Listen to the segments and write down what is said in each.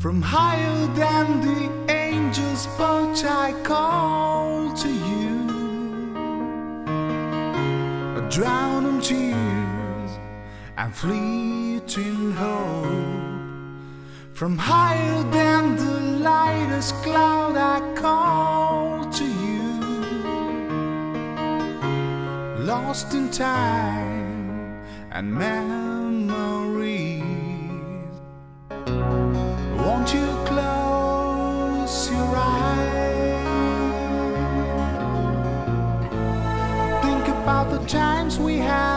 From higher than the angels' perch, I call to you. A drown in tears and fleeting hope. From higher than the lightest cloud, I call to you. Lost in time and memories. About the times we had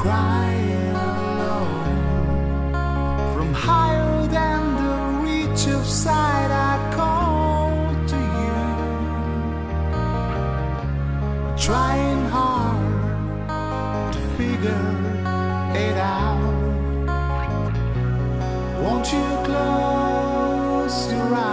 crying alone. From higher than the reach of sight, I call to you. Trying hard to figure it out. Won't you close your eyes?